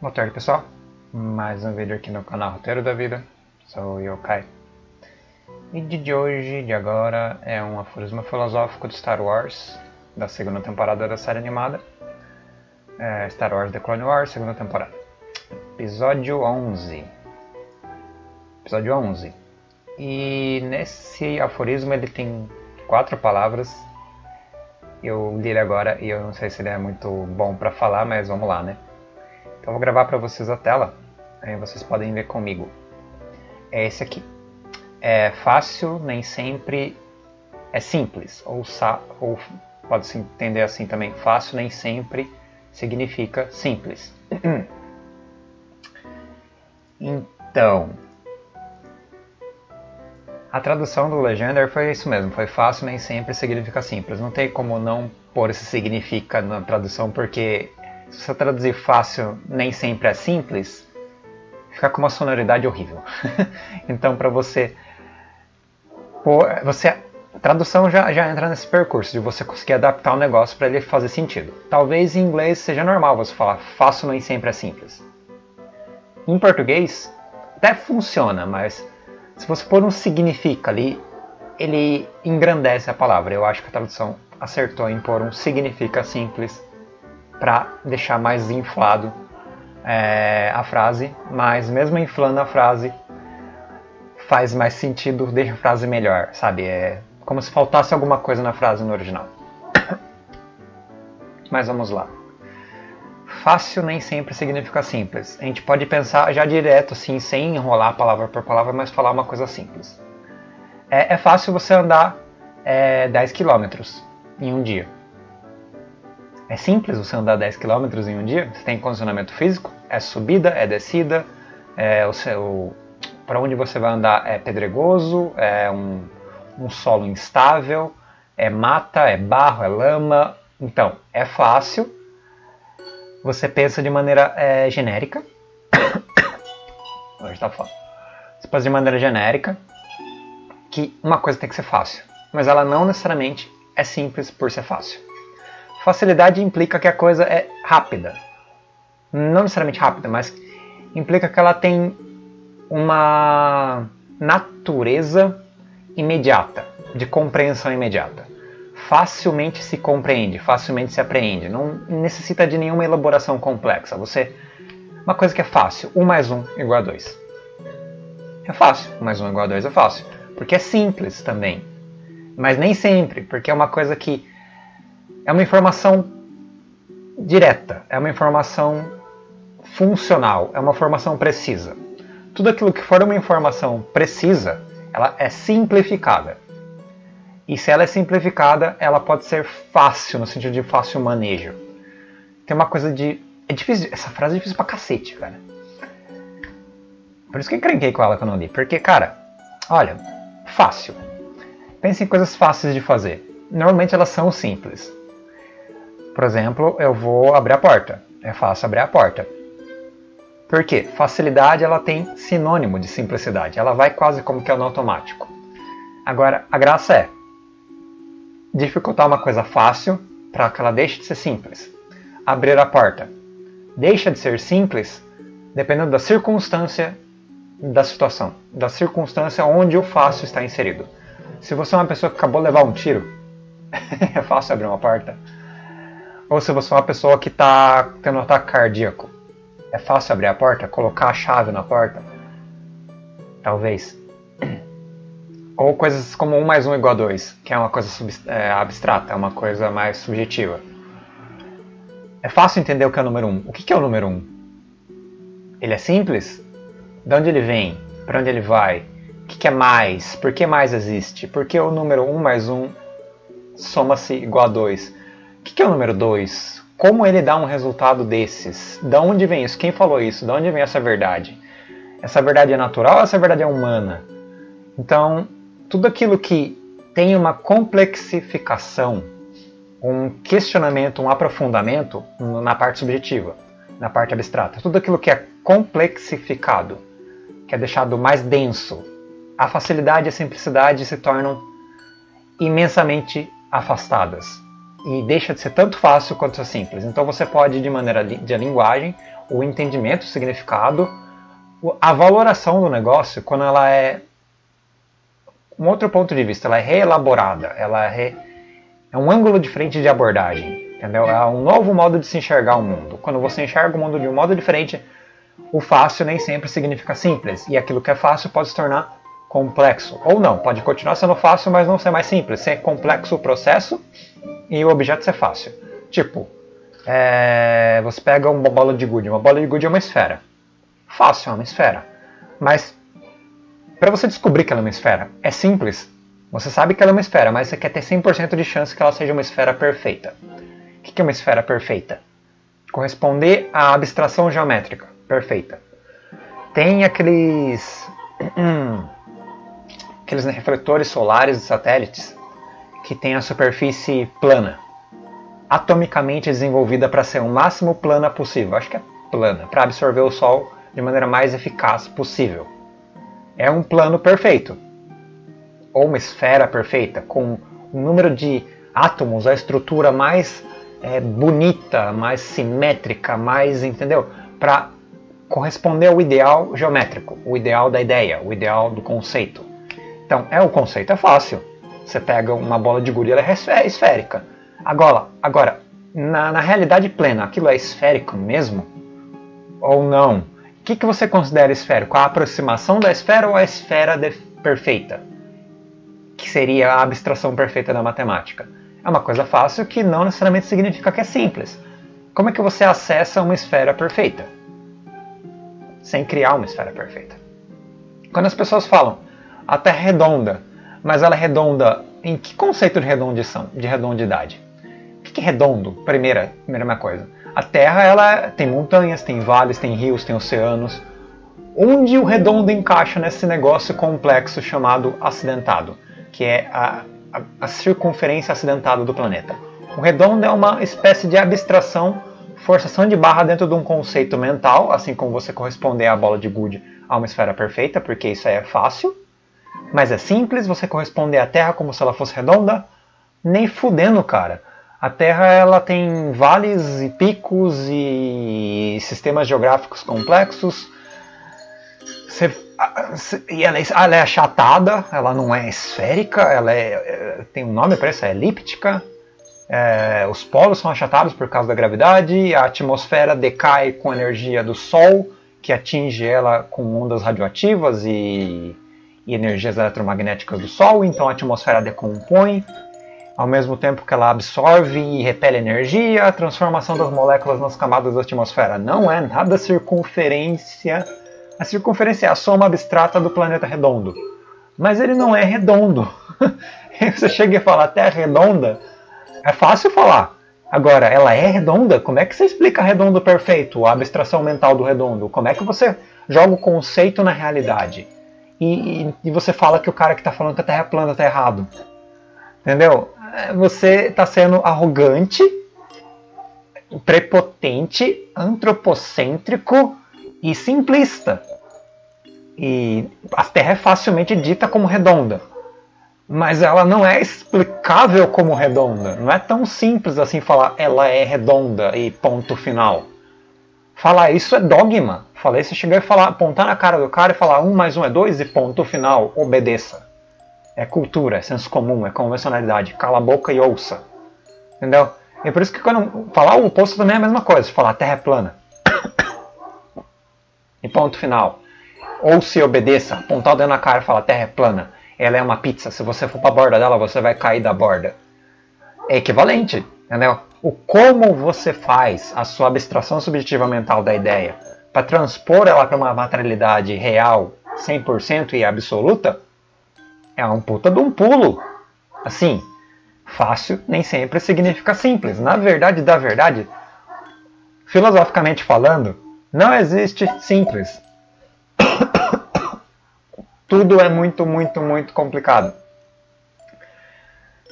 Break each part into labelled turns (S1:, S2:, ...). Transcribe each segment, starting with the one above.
S1: Boa tarde pessoal, mais um vídeo aqui no canal Roteiro da Vida, sou Yokai. O vídeo de hoje, de agora, é um aforismo filosófico de Star Wars, da segunda temporada da série animada. É Star Wars The Clone Wars, segunda temporada. Episódio 11. Episódio 11. E nesse aforismo ele tem quatro palavras. Eu li ele agora e eu não sei se ele é muito bom para falar, mas vamos lá, né? Então vou gravar para vocês a tela, aí vocês podem ver comigo. É esse aqui. É fácil, nem sempre é simples, ou, ou pode-se entender assim também. Fácil nem sempre significa simples. então, a tradução do Legender foi isso mesmo, foi fácil nem sempre significa simples. Não tem como não pôr esse significa na tradução, porque se você traduzir fácil, nem sempre é simples, fica com uma sonoridade horrível. então, para você, você tradução já, já entra nesse percurso de você conseguir adaptar o negócio para ele fazer sentido. Talvez em inglês seja normal você falar fácil nem sempre é simples. Em português até funciona, mas se você pôr um significa ali, ele engrandece a palavra. Eu acho que a tradução acertou em pôr um significa simples para deixar mais inflado é, a frase, mas mesmo inflando a frase faz mais sentido, deixa a frase melhor, sabe? É como se faltasse alguma coisa na frase no original. Mas vamos lá. Fácil nem sempre significa simples. A gente pode pensar já direto, assim, sem enrolar palavra por palavra, mas falar uma coisa simples. É, é fácil você andar é, 10 km em um dia. É simples você andar 10 km em um dia? Você tem condicionamento físico? É subida? É descida? É o seu, para onde você vai andar é pedregoso? É um, um solo instável? É mata? É barro? É lama? Então, é fácil. Você pensa de maneira é, genérica. Hoje tá foda. Você pensa de maneira genérica que uma coisa tem que ser fácil, mas ela não necessariamente é simples por ser fácil. Facilidade implica que a coisa é rápida. Não necessariamente rápida, mas implica que ela tem uma natureza imediata, de compreensão imediata. Facilmente se compreende, facilmente se apreende. Não necessita de nenhuma elaboração complexa. Você, uma coisa que é fácil, 1 mais 1 igual a 2. É fácil, 1 mais 1 igual a 2 é fácil, porque é simples também. Mas nem sempre, porque é uma coisa que é uma informação direta, é uma informação funcional, é uma informação precisa. Tudo aquilo que for uma informação precisa, ela é simplificada. E se ela é simplificada, ela pode ser fácil, no sentido de fácil manejo. Tem uma coisa de. É difícil. Essa frase é difícil pra cacete, cara. Por isso que eu encrenquei com ela quando eu li. Porque, cara, olha, fácil. Pense em coisas fáceis de fazer. Normalmente elas são simples. Por exemplo, eu vou abrir a porta. É fácil abrir a porta. Por quê? Facilidade ela tem sinônimo de simplicidade. Ela vai quase como que no automático. Agora, a graça é dificultar uma coisa fácil para que ela deixe de ser simples. Abrir a porta deixa de ser simples dependendo da circunstância da situação, da circunstância onde o fácil está inserido. Se você é uma pessoa que acabou de levar um tiro, é fácil abrir uma porta. Ou se você é uma pessoa que está tendo um ataque cardíaco, é fácil abrir a porta, colocar a chave na porta? Talvez. Ou coisas como 1 mais 1 igual a 2, que é uma coisa é, abstrata, é uma coisa mais subjetiva. É fácil entender o que é o número 1. O que é o número 1? Ele é simples? De onde ele vem? Para onde ele vai? O que é mais? Por que mais existe? Por que o número 1 mais 1 soma-se igual a 2? O que é o número 2? Como ele dá um resultado desses? Da onde vem isso? Quem falou isso? Da onde vem essa verdade? Essa verdade é natural ou essa verdade é humana? Então, tudo aquilo que tem uma complexificação, um questionamento, um aprofundamento na parte subjetiva, na parte abstrata, tudo aquilo que é complexificado, que é deixado mais denso, a facilidade e a simplicidade se tornam imensamente afastadas e deixa de ser tanto fácil quanto simples. Então você pode, de maneira de linguagem, o entendimento, o significado, a valoração do negócio, quando ela é um outro ponto de vista, ela é reelaborada, ela é, re... é um ângulo diferente de abordagem, entendeu? É um novo modo de se enxergar o mundo. Quando você enxerga o mundo de um modo diferente, o fácil nem sempre significa simples, e aquilo que é fácil pode se tornar complexo. Ou não, pode continuar sendo fácil, mas não ser mais simples, ser complexo o processo e o objeto ser fácil. Tipo, é... você pega uma bola de gude, uma bola de gude é uma esfera. Fácil, é uma esfera. Mas para você descobrir que ela é uma esfera, é simples. Você sabe que ela é uma esfera, mas você quer ter 100% de chance que ela seja uma esfera perfeita. O que é uma esfera perfeita? Corresponder à abstração geométrica perfeita. Tem aqueles aqueles refletores solares de satélites que tem a superfície plana, atomicamente desenvolvida para ser o máximo plana possível. Acho que é plana, para absorver o Sol de maneira mais eficaz possível é um plano perfeito, ou uma esfera perfeita, com um número de átomos, a estrutura mais é, bonita, mais simétrica, mais, entendeu? Para corresponder ao ideal geométrico, o ideal da ideia, o ideal do conceito. Então, é o conceito é fácil. Você pega uma bola de guria, ela é esférica. Agora, agora na, na realidade plena, aquilo é esférico mesmo? Ou não? O que, que você considera esférico? A aproximação da esfera ou a esfera perfeita? Que seria a abstração perfeita da matemática. É uma coisa fácil que não necessariamente significa que é simples. Como é que você acessa uma esfera perfeita? Sem criar uma esfera perfeita. Quando as pessoas falam a Terra é redonda, mas ela é redonda em que conceito de redondição, de redondidade? O que é redondo? Primeira, primeira coisa. A Terra ela tem montanhas, tem vales, tem rios, tem oceanos. Onde o redondo encaixa nesse negócio complexo chamado acidentado, que é a, a, a circunferência acidentada do planeta. O redondo é uma espécie de abstração, forçação de barra dentro de um conceito mental, assim como você corresponder à bola de gude a uma esfera perfeita, porque isso é fácil. Mas é simples você corresponder à Terra como se ela fosse redonda? Nem fudendo, cara. A Terra ela tem vales e picos e sistemas geográficos complexos. Você, e ela é, ela é, achatada, ela não é esférica, ela é, é tem um nome para isso, é elíptica. É, os polos são achatados por causa da gravidade, a atmosfera decai com a energia do Sol, que atinge ela com ondas radioativas e, e energias eletromagnéticas do Sol, então a atmosfera decompõe ao mesmo tempo que ela absorve e repele energia, a transformação das moléculas nas camadas da atmosfera não é nada circunferência. A circunferência é a soma abstrata do planeta redondo. Mas ele não é redondo. Você chega e fala Terra redonda, é fácil falar. Agora, ela é redonda? Como é que você explica redondo perfeito, a abstração mental do redondo? Como é que você joga o conceito na realidade? E, e, você fala que o cara que está falando que a Terra é plana está errado. Entendeu? você está sendo arrogante, prepotente, antropocêntrico e simplista. E a Terra é facilmente dita como redonda, mas ela não é explicável como redonda. Não é tão simples assim falar ela é redonda e ponto final. Falar isso é dogma. Falei, você chegar e falar, apontar na cara do cara e falar um mais um é dois e ponto final, obedeça é cultura, é senso comum, é convencionalidade. Cala a boca e ouça. Entendeu? E por isso que quando falar o oposto também é a mesma coisa. Falar terra é plana. E ponto final. Ou se obedeça, apontar o dedo na cara e falar terra é plana. Ela é uma pizza. Se você for para a borda dela, você vai cair da borda. É equivalente, entendeu? O como você faz a sua abstração subjetiva mental da ideia para transpor ela para uma materialidade real, 100% e absoluta, é um puta de um pulo. Assim, fácil nem sempre significa simples. Na verdade, da verdade, filosoficamente falando, não existe simples. Tudo é muito, muito, muito complicado.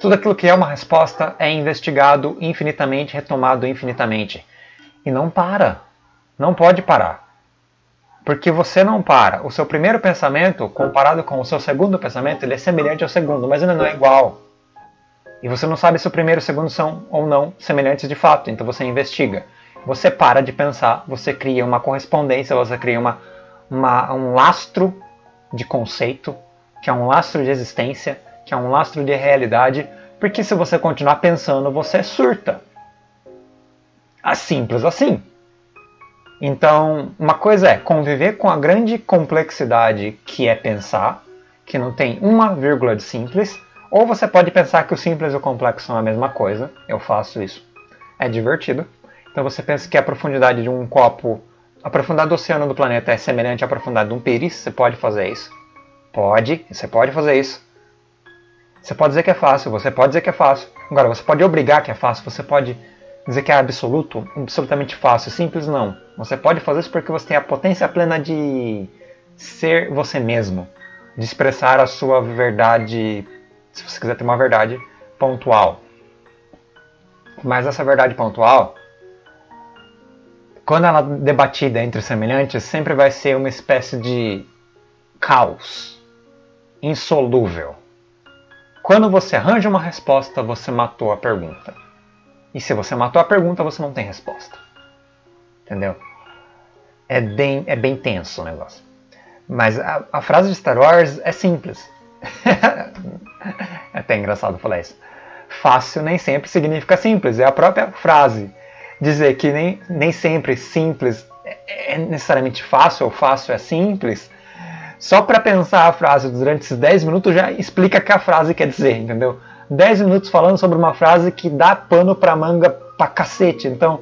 S1: Tudo aquilo que é uma resposta é investigado infinitamente, retomado infinitamente. E não para. Não pode parar. Porque você não para. O seu primeiro pensamento, comparado com o seu segundo pensamento, ele é semelhante ao segundo, mas ele não é igual. E você não sabe se o primeiro e o segundo são ou não semelhantes de fato, então você investiga. Você para de pensar, você cria uma correspondência, você cria uma, uma, um lastro de conceito, que é um lastro de existência, que é um lastro de realidade, porque se você continuar pensando, você surta. É simples assim. Então, uma coisa é conviver com a grande complexidade que é pensar, que não tem uma vírgula de simples, ou você pode pensar que o simples e o complexo são a mesma coisa. Eu faço isso. É divertido. Então você pensa que a profundidade de um copo, a profundidade do oceano do planeta é semelhante à profundidade de um pires, você pode fazer isso. Pode, você pode fazer isso. Você pode dizer que é fácil, você pode dizer que é fácil. Agora, você pode obrigar que é fácil, você pode dizer que é absoluto, absolutamente fácil, simples não. Você pode fazer isso porque você tem a potência plena de ser você mesmo, de expressar a sua verdade, se você quiser ter uma verdade pontual. Mas essa verdade pontual, quando ela é debatida entre semelhantes, sempre vai ser uma espécie de caos insolúvel. Quando você arranja uma resposta, você matou a pergunta. E se você matou a pergunta, você não tem resposta. Entendeu? É bem, é bem tenso o negócio. Mas a, a frase de Star Wars é simples. é até engraçado falar isso. Fácil nem sempre significa simples. É a própria frase. Dizer que nem, nem sempre simples é, é necessariamente fácil ou fácil é simples. Só para pensar a frase durante esses 10 minutos já explica o que a frase quer dizer, entendeu? 10 minutos falando sobre uma frase que dá pano pra manga pra cacete. Então,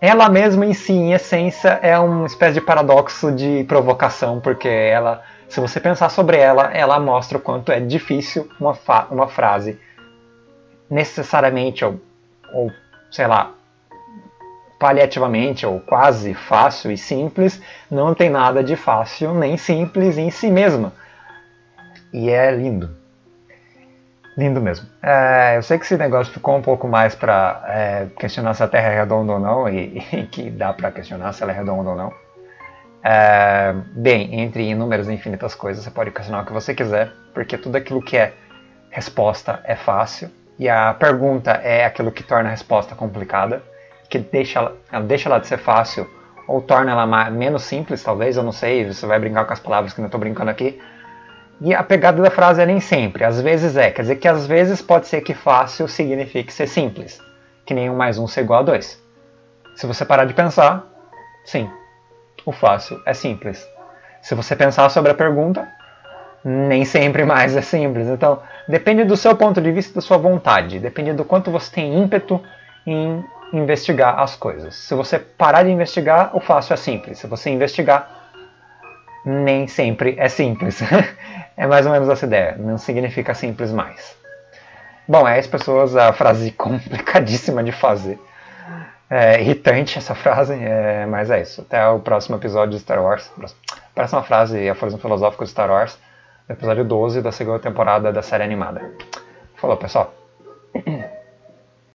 S1: ela mesma em si, em essência, é uma espécie de paradoxo de provocação, porque ela, se você pensar sobre ela, ela mostra o quanto é difícil uma, uma frase necessariamente, ou, ou sei lá, paliativamente, ou quase fácil e simples, não tem nada de fácil nem simples em si mesma. E é lindo. Lindo mesmo. É, eu sei que esse negócio ficou um pouco mais para é, questionar se a Terra é redonda ou não, e, e que dá para questionar se ela é redonda ou não. É, bem, entre inúmeras e infinitas coisas, você pode questionar o que você quiser, porque tudo aquilo que é resposta é fácil, e a pergunta é aquilo que torna a resposta complicada, que deixa ela, deixa ela de ser fácil, ou torna ela mais, menos simples, talvez, eu não sei, você vai brincar com as palavras que eu estou brincando aqui, e a pegada da frase é nem sempre, às vezes é. Quer dizer que às vezes pode ser que fácil signifique ser simples, que nem um mais um ser igual a dois. Se você parar de pensar, sim, o fácil é simples. Se você pensar sobre a pergunta, nem sempre mais é simples. Então, depende do seu ponto de vista, da sua vontade, depende do quanto você tem ímpeto em investigar as coisas. Se você parar de investigar, o fácil é simples. Se você investigar, nem sempre é simples. É mais ou menos essa ideia, não significa simples mais. Bom, é isso, pessoas, a frase complicadíssima de fazer. É irritante essa frase, é, mas é isso. Até o próximo episódio de Star Wars. Próxima frase, aforismo filosófico de Star Wars, episódio 12 da segunda temporada da série animada. Falou, pessoal.